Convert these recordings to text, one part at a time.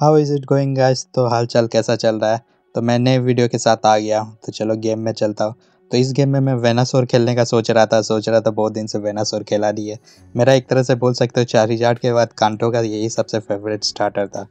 How is it going guys तो हाल चाल कैसा चल रहा है? तो मैं नए वीडियो के साथ आ गया हूँ। तो चलो गेम में चलता हूँ। तो इस गेम में मैं वेनासोर खेलने का सोच रहा था। सोच रहा था बहुत दिन से वेनासोर खेला नहीं है। मेरा एक तरह से बोल सकते हो चार के बाद कांटो का यही सबसे फेवरेट स्टार्टर था।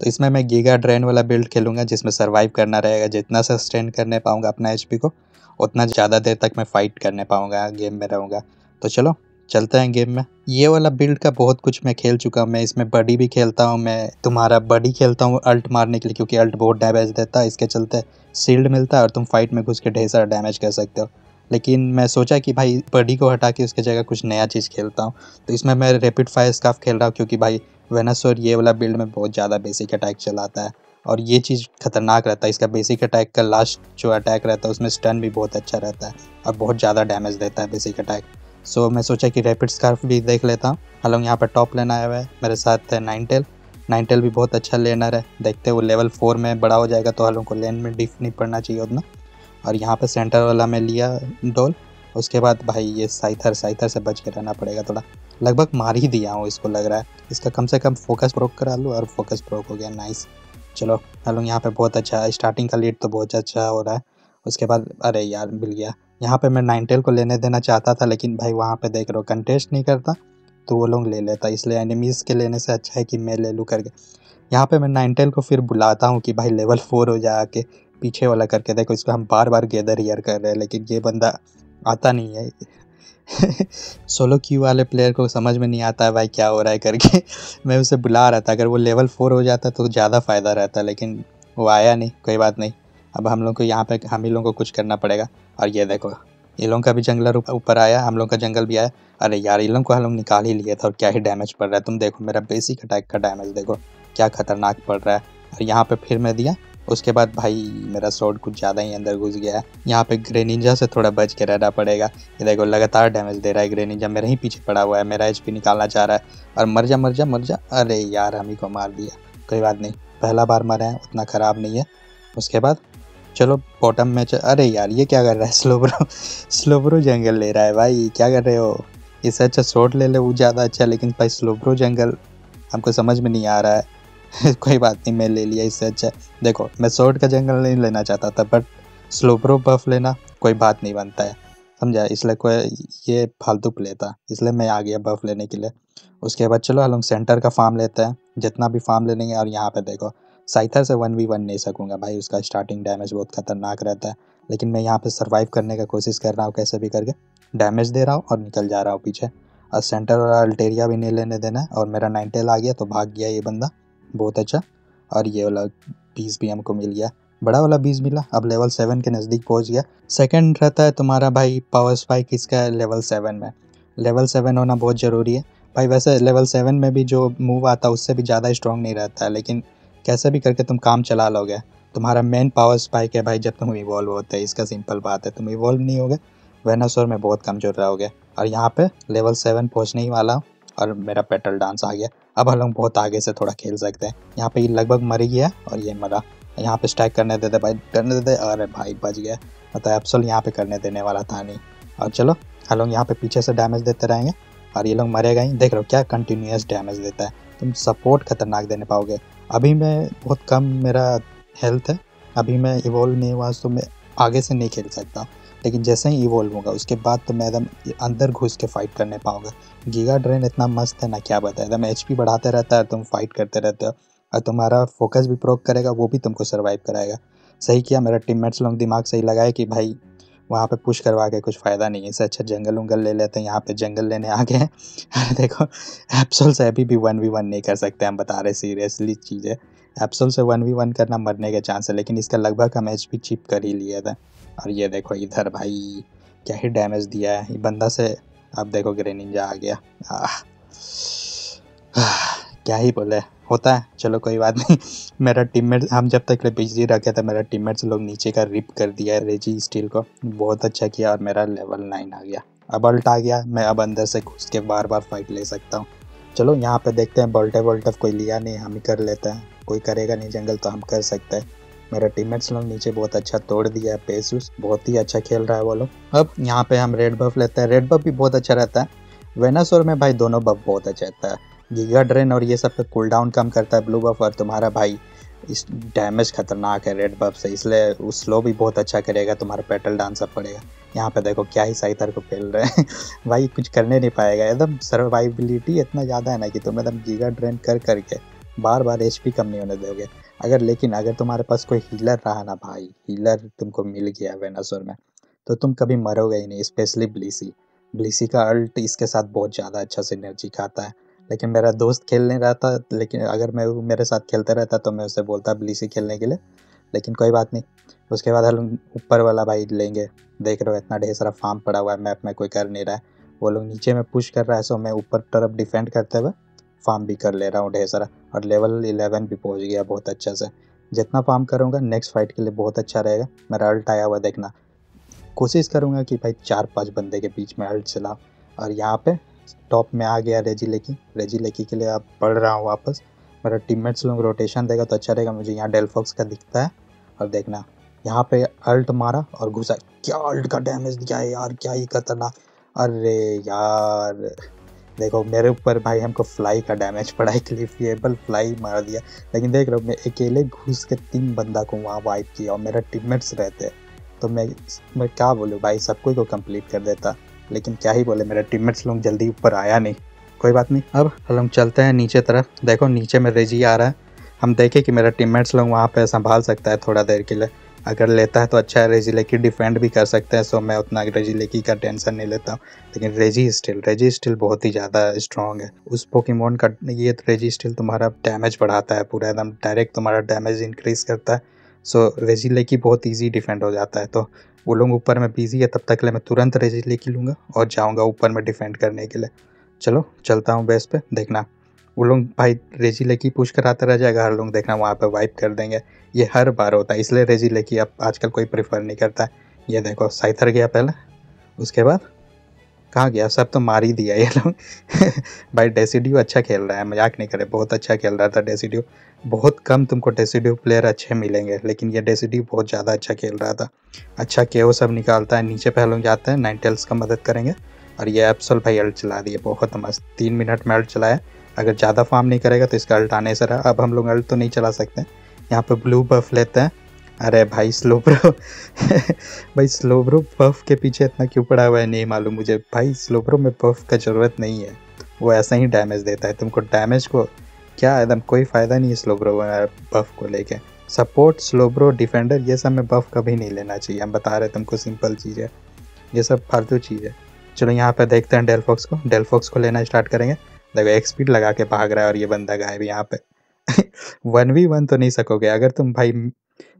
तो इसमें मैं गीगा ड्रेन वाला बिल्ड खेलूँगा, जिसमें सर्वाइव करना रहेगा। जितना सस्टेन करने पाऊँगा अपना एचपी को, उतना ज़्यादा देर तक मैं फाइट करने पाऊँगा गेम में रहूँगा। तो चलो चलते हैं गेम में। ये वाला बिल्ड का बहुत कुछ मैं खेल चुका हूँ। मैं इसमें बडी भी खेलता हूँ। मैं तुम्हारा बडी खेलता हूँ अल्ट मारने के लिए क्योंकि अल्ट बहुत डैमेज देता है। इसके चलते सील्ड मिलता है और तुम फाइट में घुस के ढेर सारा डैमेज कर सकते हो। लेकिन मैं सोचा कि भाई बडी को हटा के उसके जगह कुछ नया चीज़ खेलता हूँ। तो इसमें मैं रेपिड फायर स्काफ खेल रहा हूँ क्योंकि भाई वेनासोर ये वाला बिल्ड में बहुत ज़्यादा बेसिक अटैक चलाता है। और ये चीज़ खतरनाक रहता है। इसका बेसिक अटैक का लास्ट जो अटैक रहता है उसमें स्टन भी बहुत अच्छा रहता है और बहुत ज़्यादा डैमेज देता है बेसिक अटैक सो मैं सोचा कि रैपिड स्कार्फ भी देख लेता हूँ। हम लोग यहाँ पर टॉप लेना आया हुआ है मेरे साथ है नाइन टेल नाइन टेल भी बहुत अच्छा लेनर है। देखते वो लेवल फोर में बड़ा हो जाएगा तो हम लोग को लेन में डिफ नहीं पड़ना चाहिए उतना। और यहाँ पर सेंटर वाला मैं लिया डोल उसके बाद भाई ये साइथर साइथर से बच के रहना पड़ेगा थोड़ा। लगभग मार ही दिया हूँ इसको लग रहा है। इसका कम से कम फोकस प्रोक करा लूँ और फोकस प्रोक हो गया। नाइस चलो हम लोग यहाँ पे बहुत अच्छा स्टार्टिंग का लीड तो बहुत अच्छा हो रहा है। उसके बाद, अरे यार, मिल गया। यहाँ पे मैं नाइनटेल को लेने देना चाहता था, लेकिन भाई वहाँ पे देख रहे हो कंटेस्ट नहीं करता तो वो लोग ले लेता। इसलिए एनिमीज़ के लेने से अच्छा है कि मैं ले लूँ करके। यहाँ पे मैं नाइनटेल को फिर बुलाता हूँ कि भाई लेवल फोर हो जा के पीछे वाला करके देखो, इसको हम बार बार गेदर ईयर कर रहे हैं, लेकिन ये बंदा आता नहीं है। सोलो क्यू वाले प्लेयर को समझ में नहीं आता है भाई क्या हो रहा है करके। मैं उसे बुला रहा था, अगर वो लेवल फोर हो जाता तो ज़्यादा फ़ायदा रहता, लेकिन वो आया नहीं, कोई बात नहीं। अब हम लोग को यहाँ पे, हम ही लोगों को कुछ करना पड़ेगा। और ये देखो, ये लोगों का भी जंगल ऊपर आया, हम लोग का जंगल भी आया। अरे यार, ये लोग को हम लोग निकाल ही लिए था और क्या ही डैमेज पड़ रहा है। तुम देखो, मेरा बेसिक अटैक का डैमेज देखो, क्या खतरनाक पड़ रहा है। और यहाँ पे फिर मैं दिया, उसके बाद भाई मेरा शॉर्ट कुछ ज़्यादा ही अंदर घुस गया है। यहाँ पे ग्रेनिंजा से थोड़ा बच के रहना पड़ेगा। ये देखो, लगातार डैमेज दे रहा है ग्रेनिंजा मेरे ही पीछे पड़ा हुआ है, मेरा एचपी निकालना चाह रहा है। और मर जा मर जा मर जा। अरे यार, हम ही को मार दिया। कोई बात नहीं, पहला बार मरे हैं, उतना ख़राब नहीं है। उसके बाद चलो बॉटम में चल अरे यार, ये क्या कर रहा है? स्लोब्रो स्लोब्रो जंगल ले रहा है भाई, क्या कर रहे हो? इससे अच्छा शॉर्ट ले ले, वो ज़्यादा अच्छा लेकिन भाई स्लोब्रो जंगल हमको समझ में नहीं आ रहा है। कोई बात नहीं, मैं ले लिया, इससे अच्छा देखो, मैं शॉर्ट का जंगल नहीं लेना चाहता था बट स्लोब्रो बफ लेना कोई बात नहीं बनता है। समझा? इसलिए कोई, ये फालतू प्ले था, इसलिए मैं आ गया बफ लेने के लिए। उसके बाद चलो, हम लोग सेंटर का फार्म लेते हैं, जितना भी फार्म ले लेंगे, और यहाँ पे देखो साइथर से वन वी वन नहीं सकूँगा भाई, उसका स्टार्टिंग डैमेज बहुत खतरनाक रहता है। लेकिन मैं यहाँ पे सर्वाइव करने का कोशिश कर रहा हूँ कैसे भी करके। डैमेज दे रहा हूँ और निकल जा रहा हूँ पीछे। और सेंटर और अल्टेरिया भी नहीं लेने देना है और मेरा नाइनटेल आ गया तो भाग गया ये बंदा। बहुत अच्छा। और ये वाला बीस भी हमको मिल गया। बड़ा वाला बीस मिला। अब लेवल सेवन के नज़दीक पहुँच गया। सेकेंड रहता है तुम्हारा भाई पावर स्पाइक इसका है लेवल सेवन में। लेवल सेवन होना बहुत ज़रूरी है। भाई वैसे लेवल सेवन में भी जो मूव आता है, उससे भी ज़्यादा स्ट्रॉन्ग नहीं रहता है। लेकिन कैसे भी करके तुम काम चला लोगे। तुम्हारा मेन पावर स्पाइक है भाई, जब तुम इवॉल्व होते हैं, इसका सिंपल बात है, तुम इवॉल्व नहीं होगे। वेनासोर में बहुत कमज़ोर रहोगे। और यहाँ पे लेवल सेवन पहुँचने ही वाला और मेरा पेट्रोल डांस आ गया। अब हम लोग बहुत आगे से थोड़ा खेल सकते हैं। यहाँ पे ये लगभग मर गया, और ये मरा। यहाँ पे स्ट्राइक करने देते भाई, करने देते, अरे भाई, बच गया। मतलब एप्सल यहाँ पे करने देने वाला था नहीं। और चलो, हम लोग यहाँ पे पीछे से डैमेज देते रहेंगे, और ये लोग मरेगा ही। देख रहे हो क्या कंटिन्यूस डैमेज देता है। तुम सपोर्ट खतरनाक देने पाओगे। अभी मैं बहुत कम मेरा हेल्थ है। अभी मैं इवॉल्व नहीं हुआ तो मैं आगे से नहीं खेल सकता। लेकिन जैसे ही इवॉल्व होगा, उसके बाद तो मैं एकदम अंदर घुस के फाइट करने पाऊँगा। गीगा ड्रेन इतना मस्त है ना, क्या बताए? एकदम एच पी बढ़ाते रहता है, तुम फाइट करते रहते हो। और तुम्हारा फोकस भी प्रोक करेगा, वो भी तुमको सर्वाइव कराएगा। सही किया, मेरा टीममेट्स लोग दिमाग सही लगाए कि भाई वहाँ पे पुश करवा के कुछ फ़ायदा नहीं है। इससे अच्छा जंगल उंगल ले लेते हैं यहाँ पे जंगल लेने आ गए हैं। देखो एप्सोल से अभी भी वन वी वन नहीं कर सकते हम बता रहे सीरियसली चीज़। है एप्सोल से वन वी वन करना मरने के चांस है लेकिन इसका लगभग हम एच चिप कर ही लिए थे। और ये देखो इधर भाई क्या ही डैमेज दिया है। ये बंदा से अब देखो ग्रेनिंजा आ गया। आह, क्या ही बोले, होता है, चलो कोई बात नहीं। मेरा टीममेट हम जब तक बिजली रखे थे, मेरा टीममेट्स लोग नीचे का रिप कर दिया रेजी स्टील को। बहुत अच्छा किया और मेरा लेवल नाइन आ गया। अब अल्ट आ गया, मैं अब अंदर से घुस के बार बार फाइट ले सकता हूँ। चलो, यहाँ पे देखते हैं बोल्टे वोल्टफ कोई लिया नहीं, हम ही कर लेते हैं। कोई करेगा नहीं जंगल तो हम कर सकते हैं। मेरा टीममेट्स लोग नीचे बहुत अच्छा तोड़ दिया है पेसूस बहुत ही अच्छा खेल रहा है वो लोग। अब यहाँ पे हम रेड बफ लेते हैं। रेड बफ भी बहुत अच्छा रहता है। वेनासोर में भाई, दोनों बफ बहुत अच्छा रहता है। गीगा ड्रेन और ये सब पे कूल डाउन कम करता है ब्लू बफ और तुम्हारा भाई। इस डैमेज खतरनाक है रेड बफ से। इसलिए वो स्लो भी बहुत अच्छा करेगा, तुम्हारा पेटल डांस अब पड़ेगा। यहाँ पे देखो क्या ही सही तरह को खेल रहे हैं। भाई कुछ करने नहीं पाएगा। एकदम सर्वाइबिलिटी इतना ज़्यादा है ना कि तुम एकदम गीगा ड्रेन कर करके बार बार एच पी कम नहीं होने दोगे। अगर, लेकिन अगर तुम्हारे पास कोई हीलर रहा ना भाई हीलर तुमको मिल गया वेनासोर में तो तुम कभी मरोगे ही नहीं स्पेशली ब्लीसी ब्लीसी का अल्ट इसके साथ बहुत ज़्यादा अच्छा से एनर्जी खाता है। लेकिन मेरा दोस्त खेल नहीं रहा था लेकिन अगर मैं मेरे साथ खेलते रहता तो मैं उसे बोलता ब्लीसी खेलने के लिए, लेकिन कोई बात नहीं। उसके बाद हम ऊपर वाला भाई लेंगे, देख रहे हो इतना ढेर सारा फार्म पड़ा हुआ है मैप में कोई कर नहीं रहा है। वो लोग नीचे में पुश कर रहा है सो मैं ऊपर तरफ़ डिफेंड करते हुए फार्म भी कर ले रहा हूँ ढेर सारा। और लेवल इलेवन भी पहुँच गया बहुत अच्छा से। जितना फार्म करूँगा नेक्स्ट फाइट के लिए बहुत अच्छा रहेगा। मेरा अल्ट आया हुआ देखना। कोशिश करूँगा कि भाई चार पाँच बंदे के बीच में अल्ट चलाओ और यहाँ पे टॉप में आ गया रेजी लेकी। रेजी लेकी के लिए अब पढ़ रहा हूँ वापस। मेरा टीममेट्स लोग रोटेशन देगा तो अच्छा रहेगा। मुझे यहाँ डेलफॉक्स का दिखता है। और देखना। यहाँ पे अल्ट मारा और घुसा। क्या अल्ट का डैमेज दिया है यार? क्या ही खतरनाक। अरे यार। देखो, मेरे ऊपर भाई हमको फ्लाई का डैमेज पड़ा है। क्लिफिएबल फ्लाई मार दिया। लेकिन देख रहा हूँ, मैं अकेले घुस के तीन बंदा को वहाँ वाइप किया और मेरा टीममेट्स रहते। तो मैं मैं क्या बोलूँ? भाई सब कोई को कंप्लीट कर देता। लेकिन क्या ही बोले, मेरा टीममेट्स लोग जल्दी ऊपर आया नहीं। कोई बात नहीं, अब हम चलते हैं नीचे तरफ़। देखो, नीचे में रेजी आ रहा है। हम देखें कि मेरा टीममेट्स लोग वहाँ पे संभाल सकता है थोड़ा देर के लिए। अगर लेता है तो अच्छा है रेजी लेकी डिफेंड भी कर सकते हैं सो मैं उतना रेजी लेकी का टेंशन नहीं लेता हूँ। लेकिन रेजी स्टिल रेजी स्टिल बहुत ही ज़्यादा स्ट्रॉन्ग है। उस पोकेमोन का, ये रेजी स्टिल तुम्हारा डैमेज बढ़ाता है पूरा एकदम। डायरेक्ट तुम्हारा डैमेज इंक्रीज करता है। सो रेजी लेकी बहुत ईजी डिफेंड हो जाता है तो वो लोग ऊपर में बिज़ी है, तब तक ले मैं तुरंत रेजी लेके लूँगा और जाऊँगा ऊपर में डिफेंड करने के लिए। चलो, चलता हूँ बेस पे, देखना। वो लोग भाई रेजी लेकी पुश कराता रह जाएगा, हर लोग देखना, वहाँ पे वाइप कर देंगे। ये हर बार होता है, इसलिए रेजी लेकी अब आजकल कोई प्रेफर नहीं करता है। ये देखो साइथर गया पहले, उसके बाद कहाँ गया? सब तो मार ही दिया ये लोग। भाई, डेसीडियो अच्छा खेल रहा है, मज़ाक नहीं करे, बहुत अच्छा खेल रहा था डेसीडियो। बहुत कम तुमको डेसीडियो प्लेयर अच्छे मिलेंगे, लेकिन ये डेसीडियो बहुत ज़्यादा अच्छा खेल रहा था। अच्छा के सब निकालता है, नीचे पहले जाते हैं, नाइन टेल्स का मदद करेंगे। और ये एप्सल भाई अल्ट चला दिए, बहुत मस्त। तीन मिनट में अल्ट चलाया। अगर ज़्यादा फार्म नहीं करेगा तो इसका अल्ट आने से रहा। अब हम लोग अल्ट तो नहीं चला सकते। यहाँ पर ब्लू बफ लेते हैं। अरे भाई स्लो ब्रो भाई स्लो ब्रो पफ के पीछे इतना क्यों पड़ा हुआ है, नहीं मालूम मुझे। भाई स्लो ब्रो में पफ का ज़रूरत नहीं है। वो ऐसा ही डैमेज देता है तुमको। डैमेज को क्या एकदम कोई फ़ायदा नहीं है स्लो ब्रो बफ को लेके। सपोर्ट स्लो ब्रो डिफेंडर ये सब में बफ कभी नहीं लेना चाहिए। हम बता रहे तुमको सिंपल चीज़ है। ये सब फालतू चीज़ है। चलो यहाँ पर देखते हैं डेलफॉक्स को। डेलफॉक्स को लेना स्टार्ट करेंगे। देखो, एक स्पीड लगा के भाग रहा है और ये बंदा गायब यहाँ पे। वन वी वन तो नहीं सकोगे। अगर तुम भाई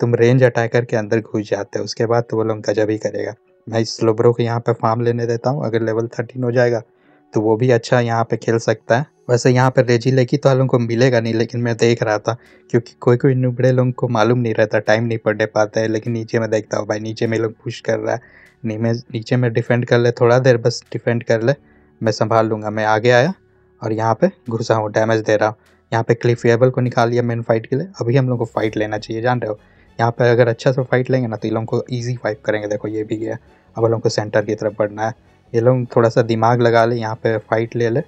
तुम रेंज अटैकर के अंदर घुस जाते हो, उसके बाद तो वो लोग गजब ही करेगा। मैं इस स्लोब्रो को यहाँ पे फार्म लेने देता हूँ, अगर लेवल थर्टीन हो जाएगा तो वो भी अच्छा यहाँ पे खेल सकता है। वैसे यहाँ पे रेजी लेकी तो लोगों को मिलेगा नहीं, लेकिन मैं देख रहा था, क्योंकि कोई कोई नुबड़े लोगों को मालूम नहीं रहता टाइम नहीं पढ़ने पाता है, लेकिन नीचे में देखता हूँ, भाई नीचे में लोग पुश कर रहा है। नहीं, मैं नीचे में डिफेंड कर ले थोड़ा देर, बस डिफेंड कर ले, मैं संभाल लूँगा। मैं आगे आया और यहाँ पे घुसा हूँ डैमेज दे रहा हूँ। यहाँ पे क्लिफेबल को निकाल लिया मेन फाइट के लिए, अभी हम लोग को फाइट लेना चाहिए, जान रहे हो? यहाँ पर अगर अच्छा से फाइट लेंगे ना तो ये लोगों को ईजी फाइट करेंगे। देखो, ये भी गया। अब लोगों को सेंटर की तरफ़ बढ़ना है। ये लोग थोड़ा सा दिमाग लगा ले, यहाँ पे फाइट ले ले।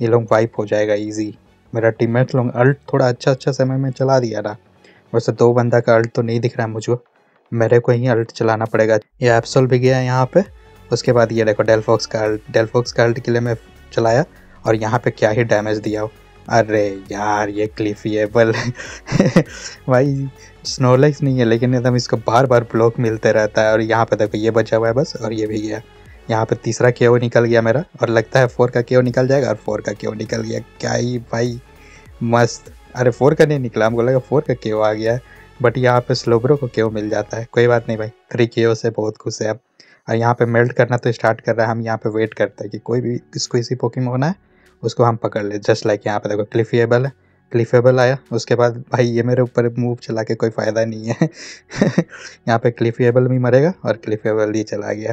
ये लोग वाइप हो जाएगा ईजी मेरा टीममेट लोग अल्ट थोड़ा अच्छा अच्छा समय में चला दिया ना। वैसे दो बंदा का अल्ट तो नहीं दिख रहा है मुझे मेरे को ही अल्ट चलाना पड़ेगा। ये एप्सोल भी गया यहाँ पे। उसके बाद ये देखो डेलफॉक्स का अल्ट डेलफॉक्स का अल्ट के लिए मैं चलाया। और यहाँ पे क्या ही डैमेज दिया हो। अरे यार, ये क्लिफ ये क्लिफिएबल भाई स्नोलाइस नहीं है, लेकिन एकदम इसको बार बार ब्लॉक मिलते रहता है। और यहाँ पे देखो, ये बचा हुआ है बस, और ये भी गया। यहाँ पे तीसरा केओ निकल गया मेरा, और लगता है फोर का केओ निकल जाएगा, और फोर का केओ निकल गया। क्या ही भाई, मस्त। अरे फोर का नहीं निकला, हमको लगा फोर का केओ आ गया है। बट यहाँ पे स्लोब्रो को केओ मिल जाता है। कोई बात नहीं भाई थ्री केओ से बहुत खुश है अब। और यहाँ पे मेल्ट करना तो स्टार्ट कर रहा है, हम यहाँ पे वेट करते हैं कि कोई भी इसको इसी पोकिंग होना है उसको हम पकड़ ले जस्ट लाइक यहाँ पे देखो क्लिफिएबल है। क्लिफेबल आया, उसके बाद भाई ये मेरे ऊपर मूव चला के कोई फ़ायदा नहीं है। यहाँ पे क्लिफेबल भी मरेगा और क्लिफेबल ही चला गया।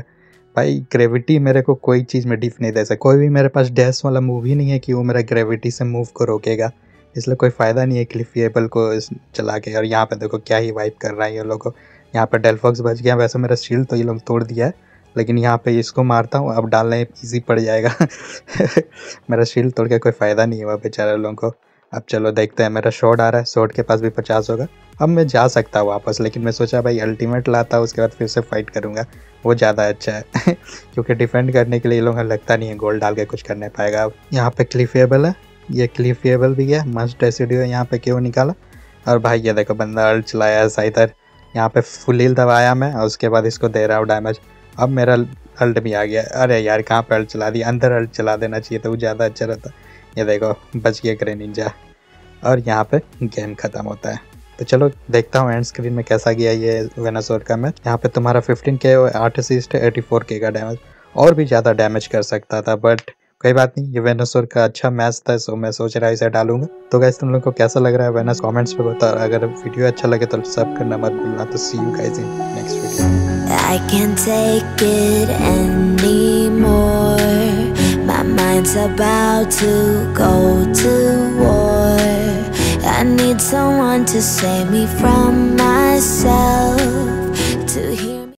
भाई ग्रेविटी मेरे को कोई चीज़ में डिफ नहीं दे सकता। कोई भी मेरे पास डैश वाला मूव ही नहीं है कि वो मेरा ग्रेविटी से मूव को रोकेगा। इसलिए कोई फ़ायदा नहीं है क्लिफिएबल को चला के। और यहाँ पे देखो क्या ही वाइप कर रहा है ये लोग। को यहाँ पर डेलफॉक्स बच गया, वैसे मेरा शील्ड तो ये लोग तोड़ दिया है। लेकिन यहाँ पे इसको मारता हूँ, अब डालने इजी पड़ जाएगा। मेरा शील्ड तोड़ के कोई फ़ायदा नहीं हुआ बेचारे लोगों को। अब चलो देखते हैं, मेरा शॉट आ रहा है शॉट के पास भी पचास होगा। अब मैं जा सकता हूँ वापस, लेकिन मैं सोचा भाई अल्टीमेट लाता उसके बाद फिर से फाइट करूँगा। वो ज़्यादा अच्छा है। क्योंकि डिफेंड करने के लिए लोग लगता नहीं है गोल डाल के कुछ करने पाएगा। अब यहाँ पे क्लिफेबल है, ये क्लिफेबल भी है मस्ट रेसिड्यू है, यहाँ पे क्यों निकाला? और भाई ये देखो, बंदा अल्ट चलाया है साइडर यहाँ पे फुल दबाया मैं, और उसके बाद इसको दे रहा हूँ डैमेज अब मेरा अल्ट भी आ गया। अरे यार, कहाँ पर अल्ट चला दिया अंदर अल्ट चला देना चाहिए तो वो ज़्यादा अच्छा रहता। ये देखो, बच गया करें निंजा। और यहाँ पे गेम ख़त्म होता है। तो चलो, देखता हूँ एंड स्क्रीन में कैसा गया ये वेनासोर का मैच यहाँ पे तुम्हारा 15 के आठ असिस्ट एटी फोर के का डैमेज और भी ज़्यादा डैमेज कर सकता था बट कोई बात नहीं, ये वेनासोर का अच्छा मैच था सो मैं सोच रहा इसे डालूँगा। तो गैस तुम लोग को कैसा लग रहा है वेनस कमेंट्स पे बता, अगर वीडियो अच्छा लगे तो सब करना मत भूलना। तो see you guys in next video I can't take it anymore. My mind's about to go to war. I need someone to save me from my